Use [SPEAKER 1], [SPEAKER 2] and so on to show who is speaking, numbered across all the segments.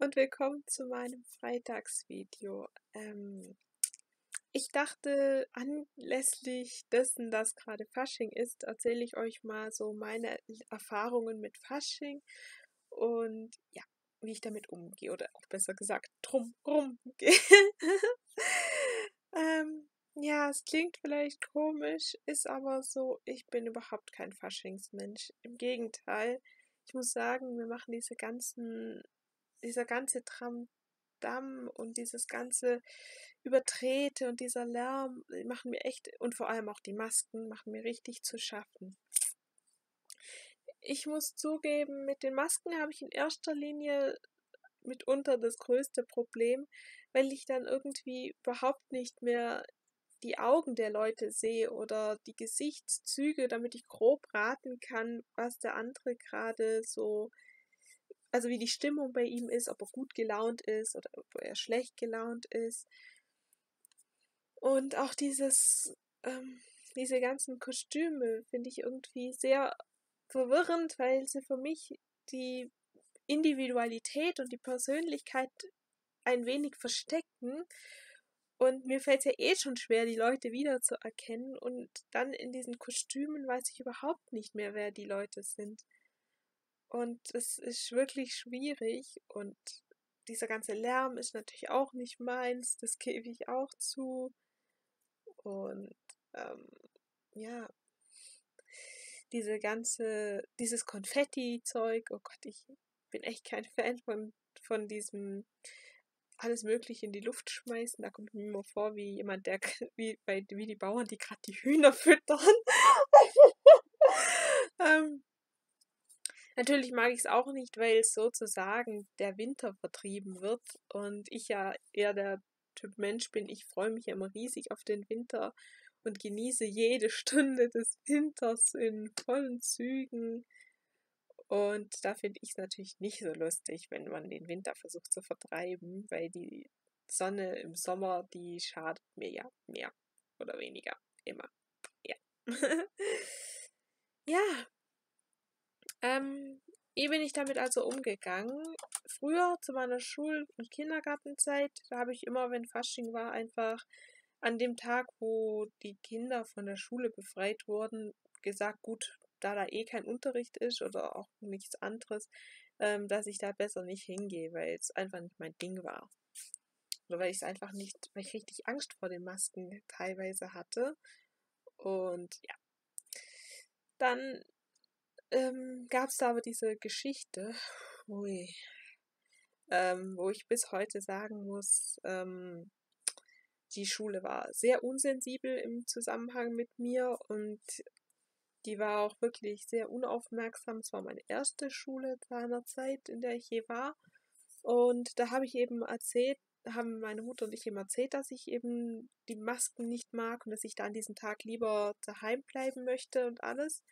[SPEAKER 1] und willkommen zu meinem Freitagsvideo. Ähm, ich dachte, anlässlich dessen, dass gerade Fasching ist, erzähle ich euch mal so meine Erfahrungen mit Fasching und ja, wie ich damit umgehe oder auch besser gesagt drumrum gehe. ähm, ja, es klingt vielleicht komisch, ist aber so, ich bin überhaupt kein Faschingsmensch. Im Gegenteil, ich muss sagen, wir machen diese ganzen, dieser ganze Tramdamm und dieses ganze Übertrete und dieser Lärm machen mir echt, und vor allem auch die Masken, machen mir richtig zu schaffen. Ich muss zugeben, mit den Masken habe ich in erster Linie mitunter das größte Problem, weil ich dann irgendwie überhaupt nicht mehr die Augen der Leute sehe oder die Gesichtszüge, damit ich grob raten kann, was der andere gerade so, also wie die Stimmung bei ihm ist, ob er gut gelaunt ist oder ob er schlecht gelaunt ist. Und auch dieses, ähm, diese ganzen Kostüme finde ich irgendwie sehr verwirrend, weil sie für mich die Individualität und die Persönlichkeit ein wenig verstecken und mir fällt es ja eh schon schwer, die Leute wiederzuerkennen. Und dann in diesen Kostümen weiß ich überhaupt nicht mehr, wer die Leute sind. Und es ist wirklich schwierig. Und dieser ganze Lärm ist natürlich auch nicht meins. Das gebe ich auch zu. Und ähm, ja, diese ganze, dieses Konfetti-Zeug, oh Gott, ich bin echt kein Fan von, von diesem alles Mögliche in die Luft schmeißen. Da kommt mir immer vor, wie jemand, der, wie, bei, wie die Bauern, die gerade die Hühner füttern. ähm, natürlich mag ich es auch nicht, weil sozusagen der Winter vertrieben wird und ich ja eher der Typ Mensch bin. Ich freue mich ja immer riesig auf den Winter und genieße jede Stunde des Winters in vollen Zügen. Und da finde ich es natürlich nicht so lustig, wenn man den Winter versucht zu vertreiben, weil die Sonne im Sommer, die schadet mir ja mehr oder weniger immer. Ja. ja. Ähm, wie bin ich damit also umgegangen? Früher zu meiner Schul- und Kindergartenzeit, da habe ich immer, wenn Fasching war, einfach an dem Tag, wo die Kinder von der Schule befreit wurden, gesagt, gut, da da eh kein Unterricht ist oder auch nichts anderes, ähm, dass ich da besser nicht hingehe, weil es einfach nicht mein Ding war. Oder weil ich es einfach nicht, weil ich richtig Angst vor den Masken teilweise hatte. Und ja. Dann ähm, gab es da aber diese Geschichte, ui, ähm, wo ich bis heute sagen muss, ähm, die Schule war sehr unsensibel im Zusammenhang mit mir und die war auch wirklich sehr unaufmerksam. Es war meine erste Schule seinerzeit, in der ich je war. Und da habe ich eben erzählt, haben meine Mutter und ich eben erzählt, dass ich eben die Masken nicht mag und dass ich da an diesem Tag lieber daheim bleiben möchte und alles.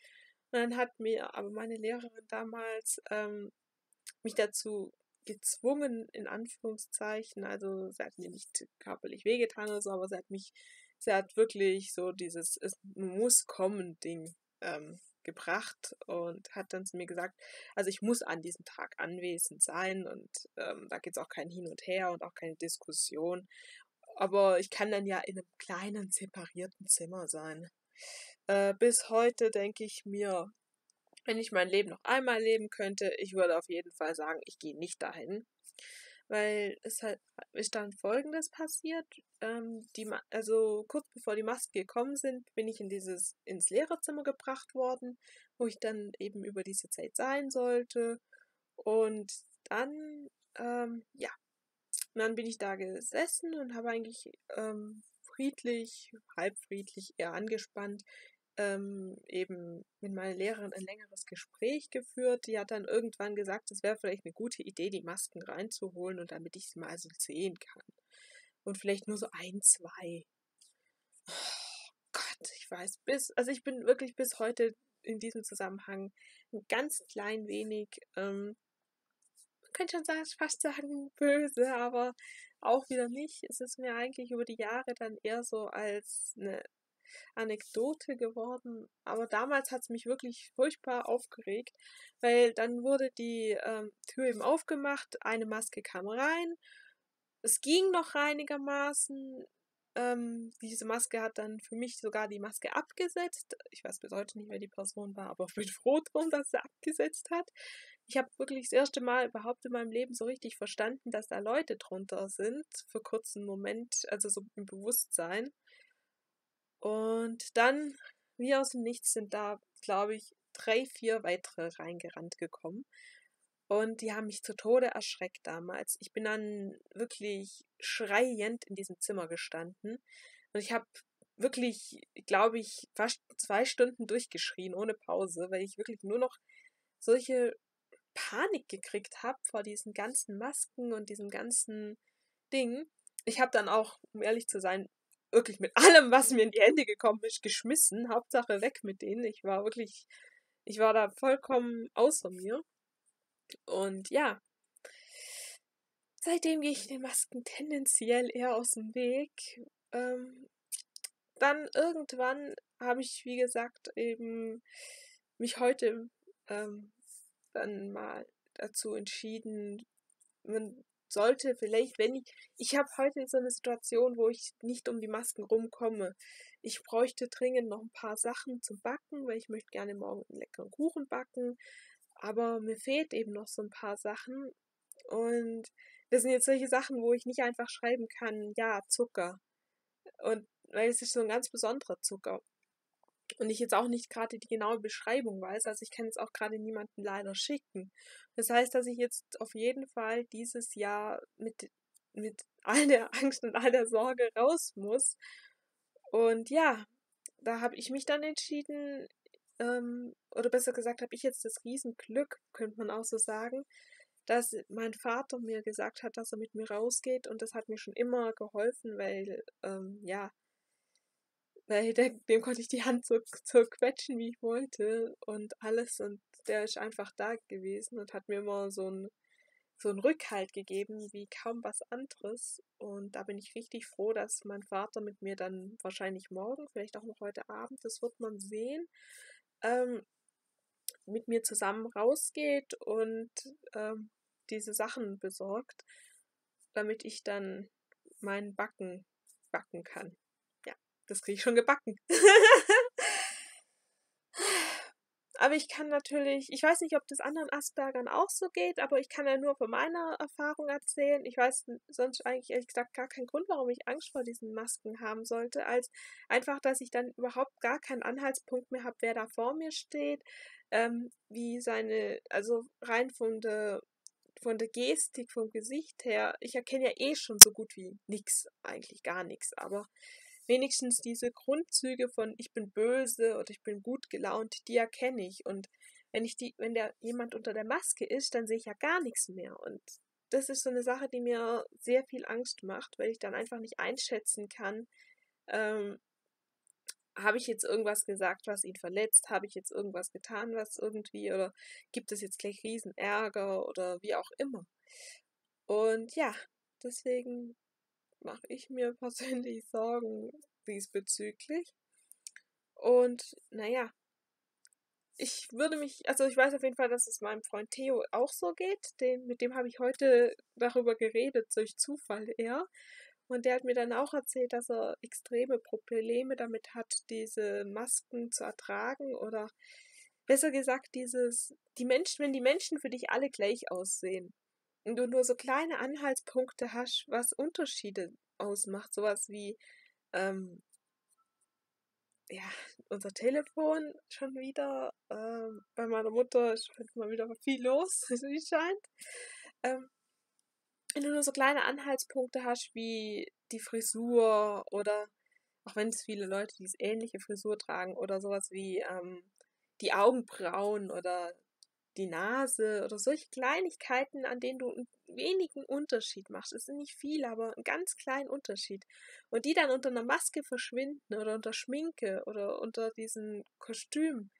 [SPEAKER 1] Und dann hat mir aber meine Lehrerin damals ähm, mich dazu gezwungen, in Anführungszeichen, also sie hat mir nicht körperlich wehgetan oder so, aber sie hat mich, sie hat wirklich so dieses es muss kommen Ding ähm, gebracht und hat dann zu mir gesagt, also ich muss an diesem Tag anwesend sein und ähm, da geht es auch kein Hin und Her und auch keine Diskussion. Aber ich kann dann ja in einem kleinen, separierten Zimmer sein. Äh, bis heute denke ich mir, wenn ich mein Leben noch einmal leben könnte, ich würde auf jeden Fall sagen, ich gehe nicht dahin weil es halt ist dann folgendes passiert. Ähm, die, also kurz bevor die Masken gekommen sind, bin ich in dieses, ins Lehrerzimmer gebracht worden, wo ich dann eben über diese Zeit sein sollte. Und dann, ähm, ja, dann bin ich da gesessen und habe eigentlich ähm, friedlich, halb friedlich, eher angespannt ähm, eben mit meiner Lehrerin ein längeres Gespräch geführt. Die hat dann irgendwann gesagt, es wäre vielleicht eine gute Idee, die Masken reinzuholen und damit ich sie mal so sehen kann. Und vielleicht nur so ein, zwei. Oh Gott, ich weiß, bis, also ich bin wirklich bis heute in diesem Zusammenhang ein ganz klein wenig, ähm, man könnte schon sagen, fast sagen, böse, aber auch wieder nicht. Es ist mir eigentlich über die Jahre dann eher so als eine Anekdote geworden. Aber damals hat es mich wirklich furchtbar aufgeregt, weil dann wurde die ähm, Tür eben aufgemacht, eine Maske kam rein. Es ging noch einigermaßen. Ähm, diese Maske hat dann für mich sogar die Maske abgesetzt. Ich weiß bis heute nicht, wer die Person war, aber ich bin froh drum, dass sie abgesetzt hat. Ich habe wirklich das erste Mal überhaupt in meinem Leben so richtig verstanden, dass da Leute drunter sind, für kurzen Moment, also so im Bewusstsein. Und dann, wie aus dem Nichts, sind da, glaube ich, drei, vier weitere reingerannt gekommen. Und die haben mich zu Tode erschreckt damals. Ich bin dann wirklich schreiend in diesem Zimmer gestanden. Und ich habe wirklich, glaube ich, fast zwei Stunden durchgeschrien, ohne Pause, weil ich wirklich nur noch solche Panik gekriegt habe vor diesen ganzen Masken und diesem ganzen Ding. Ich habe dann auch, um ehrlich zu sein, wirklich mit allem, was mir in die Hände gekommen ist, geschmissen. Hauptsache weg mit denen. Ich war wirklich, ich war da vollkommen außer mir. Und ja, seitdem gehe ich den Masken tendenziell eher aus dem Weg. Ähm, dann irgendwann habe ich, wie gesagt, eben mich heute ähm, dann mal dazu entschieden, man sollte vielleicht, wenn ich, ich habe heute so eine Situation, wo ich nicht um die Masken rumkomme. Ich bräuchte dringend noch ein paar Sachen zum Backen, weil ich möchte gerne morgen einen leckeren Kuchen backen. Aber mir fehlt eben noch so ein paar Sachen. Und das sind jetzt solche Sachen, wo ich nicht einfach schreiben kann, ja, Zucker. Und weil es ist so ein ganz besonderer Zucker. Und ich jetzt auch nicht gerade die genaue Beschreibung weiß. Also ich kann jetzt auch gerade niemanden leider schicken. Das heißt, dass ich jetzt auf jeden Fall dieses Jahr mit, mit all der Angst und all der Sorge raus muss. Und ja, da habe ich mich dann entschieden, ähm, oder besser gesagt, habe ich jetzt das Riesenglück, könnte man auch so sagen, dass mein Vater mir gesagt hat, dass er mit mir rausgeht und das hat mir schon immer geholfen, weil, ähm, ja, weil der, dem konnte ich die Hand so, so quetschen, wie ich wollte und alles und der ist einfach da gewesen und hat mir immer so ein so einen Rückhalt gegeben wie kaum was anderes. Und da bin ich richtig froh, dass mein Vater mit mir dann wahrscheinlich morgen, vielleicht auch noch heute Abend, das wird man sehen, ähm, mit mir zusammen rausgeht und ähm, diese Sachen besorgt, damit ich dann meinen Backen backen kann. Das kriege ich schon gebacken. Aber ich kann natürlich, ich weiß nicht, ob das anderen Aspergern auch so geht, aber ich kann ja nur von meiner Erfahrung erzählen. Ich weiß sonst eigentlich ehrlich gesagt gar keinen Grund, warum ich Angst vor diesen Masken haben sollte, als einfach, dass ich dann überhaupt gar keinen Anhaltspunkt mehr habe, wer da vor mir steht, ähm, wie seine, also rein von der von der Gestik, vom Gesicht her, ich erkenne ja eh schon so gut wie nichts, eigentlich gar nichts, aber wenigstens diese Grundzüge von ich bin böse oder ich bin gut gelaunt, die erkenne ich. Und wenn ich die, wenn der jemand unter der Maske ist, dann sehe ich ja gar nichts mehr. Und das ist so eine Sache, die mir sehr viel Angst macht, weil ich dann einfach nicht einschätzen kann, ähm, habe ich jetzt irgendwas gesagt, was ihn verletzt? Habe ich jetzt irgendwas getan, was irgendwie, oder gibt es jetzt gleich Riesenärger oder wie auch immer? Und ja, deswegen mache ich mir persönlich Sorgen diesbezüglich. Und naja, ich würde mich, also ich weiß auf jeden Fall, dass es meinem Freund Theo auch so geht. Den, mit dem habe ich heute darüber geredet, durch Zufall eher. Und der hat mir dann auch erzählt, dass er extreme Probleme damit hat, diese Masken zu ertragen oder besser gesagt, dieses, die Menschen, wenn die Menschen für dich alle gleich aussehen du nur so kleine Anhaltspunkte hast, was Unterschiede ausmacht, sowas wie, ähm, ja, unser Telefon schon wieder, ähm, bei meiner Mutter ist heute mal wieder viel los, wie es scheint. Ähm, wenn du nur so kleine Anhaltspunkte hast wie die Frisur oder auch wenn es viele Leute diese ähnliche Frisur tragen oder sowas wie ähm, die Augenbrauen oder die Nase oder solche Kleinigkeiten, an denen du einen wenigen Unterschied machst. Es sind nicht viele, aber einen ganz kleinen Unterschied. Und die dann unter einer Maske verschwinden oder unter Schminke oder unter diesem Kostüm,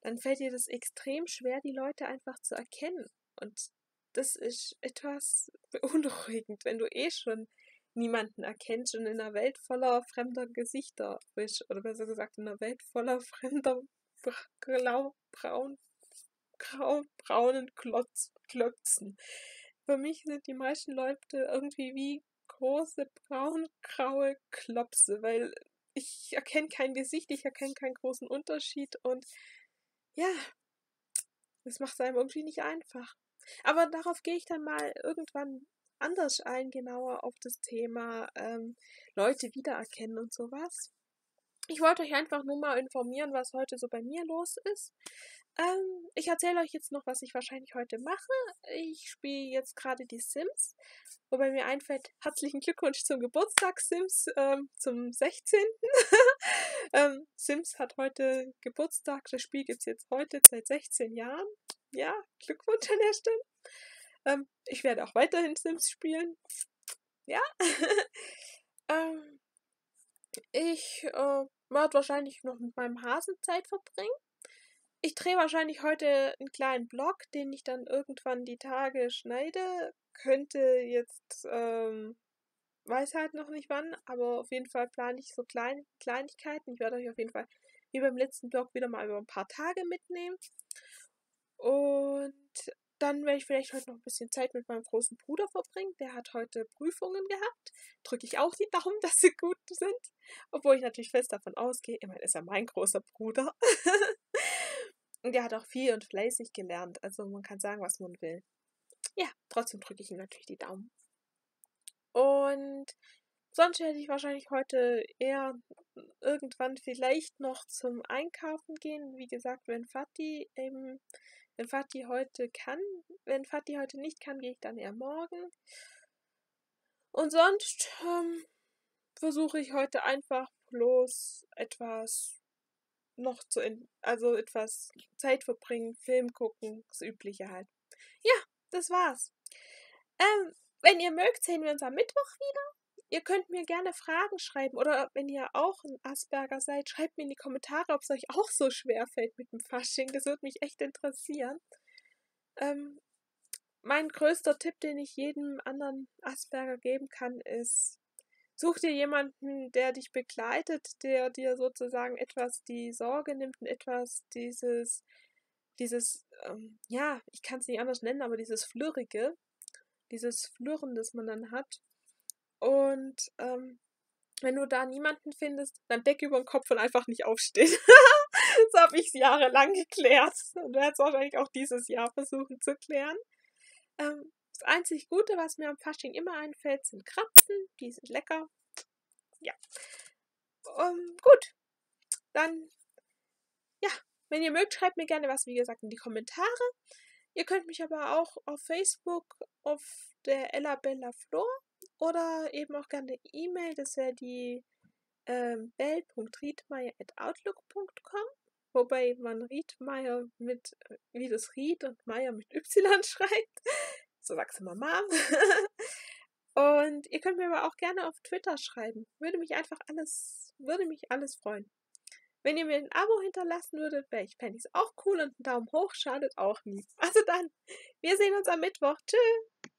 [SPEAKER 1] dann fällt dir das extrem schwer, die Leute einfach zu erkennen. Und das ist etwas beunruhigend, wenn du eh schon niemanden erkennt und in einer Welt voller fremder Gesichter bist. Oder besser gesagt, in einer Welt voller fremder blau, braun, grau, braunen Klotz, Klötzen. Für mich sind die meisten Leute irgendwie wie große braun-graue Klopse, weil ich erkenne kein Gesicht, ich erkenne keinen großen Unterschied und ja, das macht es einem irgendwie nicht einfach. Aber darauf gehe ich dann mal irgendwann anders ein, genauer auf das Thema ähm, Leute wiedererkennen und sowas. Ich wollte euch einfach nur mal informieren, was heute so bei mir los ist. Ähm, ich erzähle euch jetzt noch, was ich wahrscheinlich heute mache. Ich spiele jetzt gerade die Sims, wobei mir einfällt, herzlichen Glückwunsch zum Geburtstag, Sims, ähm, zum 16. ähm, Sims hat heute Geburtstag. Das Spiel gibt es jetzt heute seit 16 Jahren. Ja, Glückwunsch an der Stelle. Ähm, ich werde auch weiterhin Sims spielen. Ja. ähm, ich äh, werde wahrscheinlich noch mit meinem Hasen Zeit verbringen. Ich drehe wahrscheinlich heute einen kleinen Blog, den ich dann irgendwann die Tage schneide. Könnte jetzt, ähm, weiß halt noch nicht wann, aber auf jeden Fall plane ich so klein, Kleinigkeiten. Ich werde euch auf jeden Fall wie beim letzten Blog wieder mal über ein paar Tage mitnehmen. Und dann werde ich vielleicht heute noch ein bisschen Zeit mit meinem großen Bruder verbringen. Der hat heute Prüfungen gehabt. Drücke ich auch die Daumen, dass sie gut sind. Obwohl ich natürlich fest davon ausgehe, immerhin ist er mein großer Bruder. und der hat auch viel und fleißig gelernt. Also man kann sagen, was man will. Ja, trotzdem drücke ich ihm natürlich die Daumen. Und sonst werde ich wahrscheinlich heute eher irgendwann vielleicht noch zum Einkaufen gehen. Wie gesagt, wenn Fatih eben wenn Fatih heute kann, wenn Fatih heute nicht kann, gehe ich dann eher morgen. Und sonst ähm, versuche ich heute einfach bloß etwas noch zu, also etwas Zeit verbringen, Film gucken, das Übliche halt. Ja, das war's. Ähm, wenn ihr mögt, sehen wir uns am Mittwoch wieder. Ihr könnt mir gerne Fragen schreiben oder wenn ihr auch ein Asperger seid, schreibt mir in die Kommentare, ob es euch auch so schwer fällt mit dem Fasching. Das würde mich echt interessieren. Ähm, mein größter Tipp, den ich jedem anderen Asperger geben kann, ist, such dir jemanden, der dich begleitet, der dir sozusagen etwas die Sorge nimmt und etwas dieses, dieses, ähm, ja, ich kann es nicht anders nennen, aber dieses Flürrige, dieses Flirren, das man dann hat. Und ähm, wenn du da niemanden findest, dann Decke über den Kopf und einfach nicht aufstehen. so habe ich es jahrelang geklärt und werde es wahrscheinlich auch dieses Jahr versuchen zu klären. Ähm, das einzig Gute, was mir am Fasching immer einfällt, sind Krapfen. Die sind lecker. Ja. Um, ähm, gut. Dann, ja, wenn ihr mögt, schreibt mir gerne was, wie gesagt, in die Kommentare. Ihr könnt mich aber auch auf Facebook auf der Ella Bella Flor oder eben auch gerne E-Mail, das wäre die ähm, bell.riedmeier.outlook.com, wobei man Riedmeier mit, wie das Ried und Meier mit Y schreibt. So sagst du mal Mom. und ihr könnt mir aber auch gerne auf Twitter schreiben. Würde mich einfach alles, würde mich alles freuen. Wenn ihr mir ein Abo hinterlassen würdet, wäre ich, es auch cool und ein Daumen hoch schadet auch nie. Also dann, wir sehen uns am Mittwoch. Tschüss.